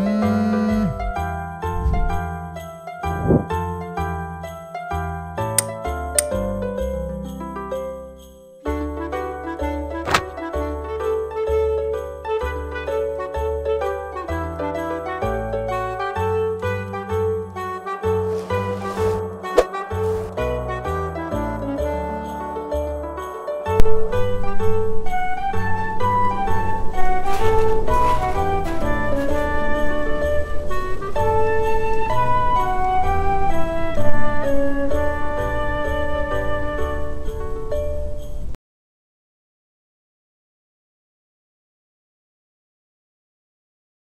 Música